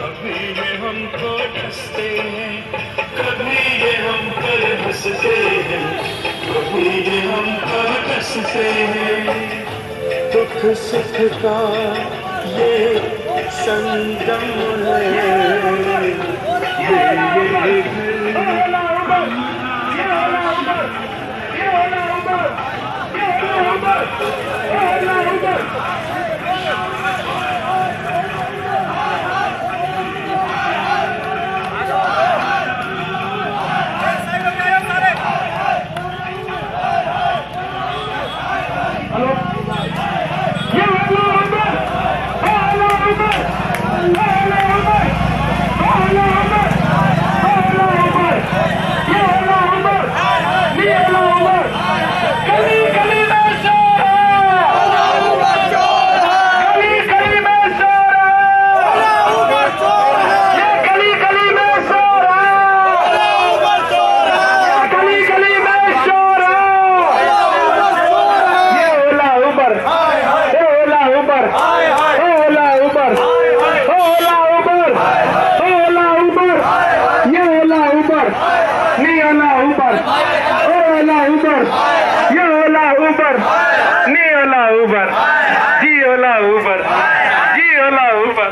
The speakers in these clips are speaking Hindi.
कभी ये हम पर हैं, कभी ये हम पर हँसते हैं, कभी ये हम पर हँसते हैं। दुख सुख का ये संगम है, ये ¡Vamos! ओला ऊपर ओ ओला ऊपर ये ओला ऊपर नी ओला ऊपर जी ओला ऊपर जी ओला ऊपर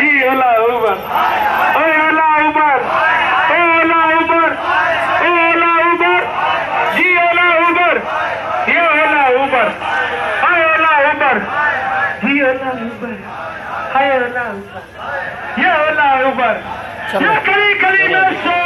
जी ओला ऊपर ओला ऊपर ओला ऊपर ओला ऊपर जी ओला ऊपर ये ओला ऊपर ओ ओला ऊपर जी ओला ये ओला ऊपर ये कली कली में सो